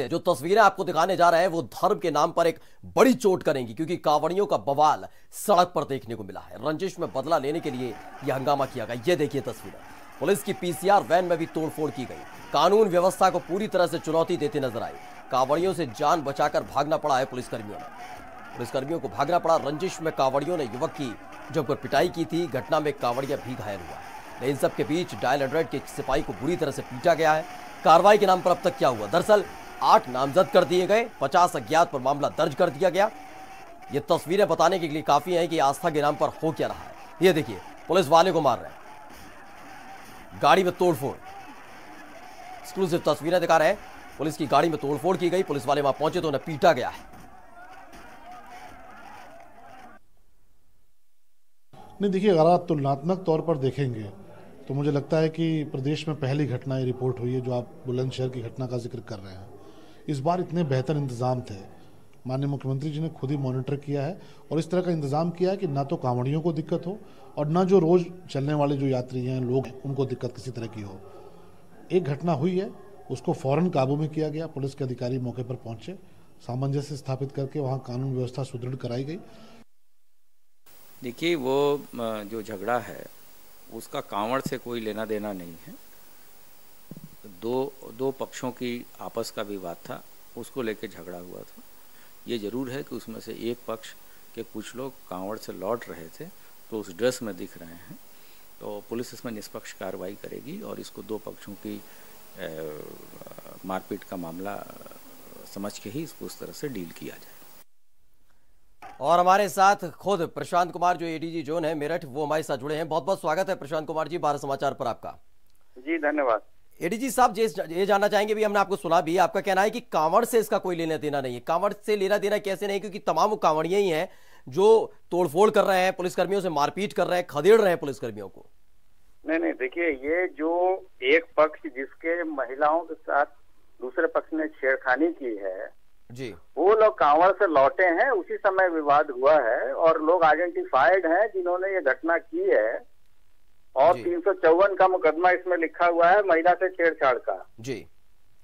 जो तस्वीरें आपको दिखाने जा रहे हैं, वो धर्म के नाम पर एक बड़ी चोट करेंगी, क्योंकि कांवड़ियों का बवाल सड़क पर देखने को मिला है। रंजिश में बदला लेने के लिए यह हंगामा किया गया। ये देखिए तस्वीरें। पुलिस की पीसीआर वैन में भी तोड़फोड़ की गई। कानून व्यवस्था को पूरी तरह से चुनौती देती नज़र आई। कांवड़ियों से जान बचाकर भागना पड़ा है पुलिसकर्मियों ने। पुलिसकर्मियों को भागना पड़ा। रंजिश में कांवड़ियों ने युवक की जब पिटाई की थी, घटना में कांवड़िया भी घायल हुआ इन सब के बीच डायल हंड्रेड के सिपाही को बुरी तरह से पीटा गया है। कार्रवाई के नाम पर अब तक क्या हुआ? दरअसल आठ नामजद कर दिए गए, पचास अज्ञात पर मामला दर्ज कर दिया गया। ये तस्वीरें बताने के लिए काफ़ी हैं कि आस्था के नाम पर हो क्या रहा है। ये देखिए, पुलिस वाले को मार रहे हैं। गाड़ी में तोड़फोड़। एक्सक्लूसिव तस्वीरें दिखा रहे हैं। पुलिस की गाड़ी में तोड़फोड़ की गई, पुलिस वाले वहाँ पहुँचे तो उन्हें पीटा गया है। नहीं, देखिए, अगर आप तुलनात्मक तौर पर देखेंगे तो मुझे लगता है कि प्रदेश में पहली घटना ये रिपोर्ट हुई है, जो आप बुलंदशहर की घटना का ज़िक्र कर रहे हैं। इस बार इतने बेहतर इंतज़ाम थे। माननीय मुख्यमंत्री जी ने खुद ही मॉनिटर किया है और इस तरह का इंतज़ाम किया है कि ना तो कांवड़ियों को दिक्कत हो और ना जो रोज चलने वाले जो यात्री हैं, लोग हैं, उनको दिक्कत किसी तरह की हो। एक घटना हुई है, उसको फ़ौरन काबू में किया गया, पुलिस के अधिकारी मौके पर पहुँचे, सामंजस्य स्थापित करके वहाँ कानून व्यवस्था सुदृढ़ कराई गई। देखिए, वो जो झगड़ा है, उसका कांवड़ से कोई लेना देना नहीं है। दो दो पक्षों की आपस का विवाद था उसको लेकर झगड़ा हुआ था। ये ज़रूर है कि उसमें से एक पक्ष के कुछ लोग कांवड़ से लौट रहे थे तो उस ड्रेस में दिख रहे हैं। तो पुलिस इसमें निष्पक्ष कार्रवाई करेगी और इसको दो पक्षों की मारपीट का मामला समझ के ही इसको उस तरह से डील किया जाए। और हमारे साथ खुद प्रशांत कुमार जो एडीजी जोन है मेरठ वो हमारे साथ जुड़े हैं। बहुत बहुत स्वागत है प्रशांत कुमार जी भारत समाचार पर आपका। जी धन्यवाद। एडीजी साहब ये जानना चाहेंगे भी हमने आपको सुना भी आपका कहना है कि कांवड़ से इसका कोई लेना देना नहीं है। कांवड़ से लेना देना कैसे नहीं क्योंकि तमाम वो कांवड़िया ही हैं जो तोड़फोड़ कर रहे हैं पुलिसकर्मियों से मारपीट कर रहे हैं खदेड़ रहे हैं पुलिसकर्मियों को। नहीं नहीं देखिए ये जो एक पक्ष जिसके महिलाओं के साथ दूसरे पक्ष ने छेड़खानी की है जी। वो लोग कांवड़ से लौटे हैं उसी समय विवाद हुआ है और लोग आइडेंटिफाइड हैं जिन्होंने ये घटना की है। और तीन सौ चौवन का मुकदमा इसमें लिखा हुआ है महिला से छेड़छाड़ का। जी।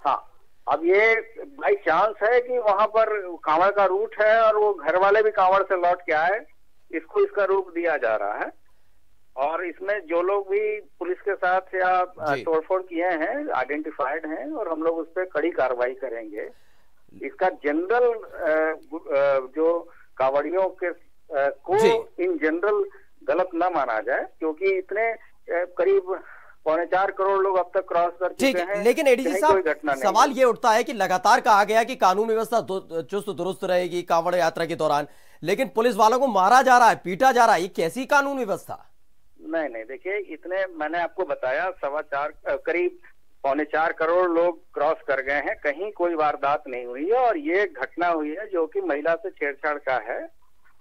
हाँ। अब ये बाई चांस है कि वहाँ पर कांवड़ का रूट है और वो घर वाले भी कांवड़ से लौट के आए इसको इसका रूप दिया जा रहा है। और इसमें जो लोग भी पुलिस के साथ या तोड़फोड़ किए हैं आइडेंटिफाइड हैं और हम लोग उस पर कड़ी कार्रवाई करेंगे। इसका जनरल जो कावड़ियों के को इन जनरल गलत न माना जाए क्योंकि इतने करीब पौने चार करोड़ लोग अब तक क्रॉस कर चुके हैं लेकिन एडीजी साहब सवाल ये उठता है कि लगातार कहा गया कि कानून व्यवस्था चुस्त दुरुस्त रहेगी कांवड़ यात्रा के दौरान लेकिन पुलिस वालों को मारा जा रहा है पीटा जा रहा है ये कैसी कानून व्यवस्था? नहीं नहीं देखिए इतने मैंने आपको बताया सवा चार करीब पौने चार करोड़ लोग क्रॉस कर गए हैं कहीं कोई वारदात नहीं हुई है और ये घटना हुई है जो कि महिला से छेड़छाड़ का है।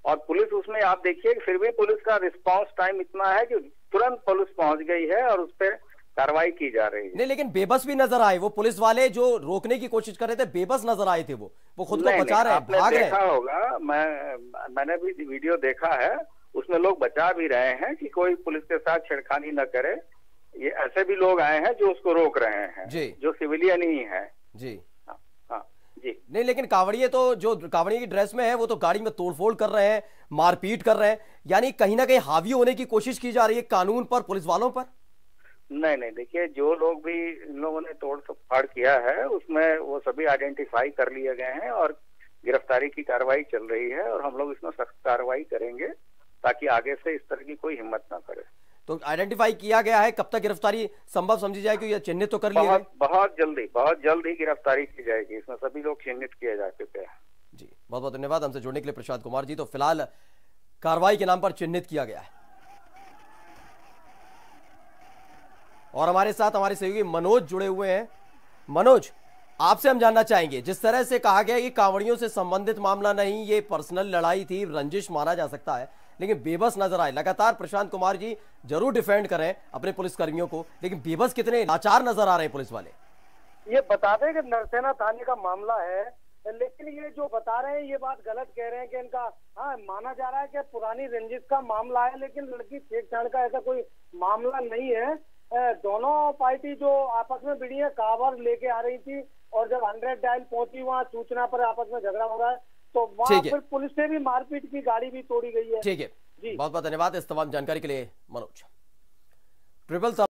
और पुलिस उसमें आप देखिए फिर भी पुलिस का रिस्पांस टाइम इतना है कि तुरंत पुलिस पहुँच गई है और उस पर कार्रवाई की जा रही है। नहीं लेकिन बेबस भी नज़र आए। वो पुलिस वाले जो रोकने की कोशिश कर रहे थे बेबस नज़र आए थे वो। वो खुद को बचा रहे हैं भाग देखा रहे होगा मैं मैंने भी वीडियो देखा है उसमें लोग बचा भी रहे हैं कि कोई पुलिस के साथ छेड़खानी न करे। ये ऐसे भी लोग आए हैं जो उसको रोक रहे हैं जो। सिविलियन ही है जी हाँ, हाँ। जी। नहीं, लेकिन कावड़िए तो जो कावड़िए की ड्रेस में है, वो तो गाड़ी में तोड़फोड़ कर रहे हैं, मारपीट कर रहे हैं। यानी कहीं ना कहीं हावी होने की कोशिश की जा रही है कानून पर, पुलिस वालों पर? नहीं नहीं, देखिए, जो लोग भी इन लोगों ने तोड़ फाड़ किया है, उसमें वो सभी आइडेंटिफाई कर लिए गए हैं और गिरफ्तारी की कार्रवाई चल रही है और हम लोग इसमें सख्त कार्रवाई करेंगे ताकि आगे से इस तरह की कोई हिम्मत ना करे। तो आइडेंटिफाई किया गया है कब तक गिरफ्तारी संभव समझी जाएगी या चिन्हित तो कर लिया बहुत, बहुत जल्दी बहुत जल्द ही गिरफ्तारी की जाएगी। इसमें सभी लोग चिन्हित किए जा चुके हैं। जी बहुत बहुत धन्यवाद हमसे जुड़ने के लिए प्रसाद कुमार जी। तो फ़िलहाल कार्रवाई के नाम पर चिन्हित किया गया है। और हमारे साथ हमारे सहयोगी मनोज जुड़े हुए हैं। मनोज आपसे हम जानना चाहेंगे जिस तरह से कहा गया कि कांवड़ियों से संबंधित मामला नहीं ये पर्सनल लड़ाई थी रंजिश माना जा सकता है। लेकिन बेबस नज़र आए। लगातार प्रशांत कुमार जी ज़रूर डिफेंड करें अपने पुलिस कर्मियों को, लेकिन बेबस कितने लाचार नज़र आ रहे हैं पुलिस वाले? ये बता दें कि नरसेना थाने का मामला है, लेकिन ये जो बता रहे हैं, ये बात गलत कह रहे हैं कि इनका हाँ माना जा रहा है कि पुरानी रंजिश का मामला है, लेकिन लड़की छेड़छाड़ का ऐसा कोई मामला नहीं है। दोनों पार्टी जो आपस में भिड़ी है, कावर लेके आ रही थी, और जब हंड्रेड डायल पहुँची, वहाँ सूचना पर आपस में झगड़ा हो रहा है। तो वहाँ। फिर पुलिस से भी मारपीट की गाड़ी भी तोड़ी गई है ठीक है जी। बहुत बहुत धन्यवाद इस तमाम जानकारी के लिए मनोज ट्रिपल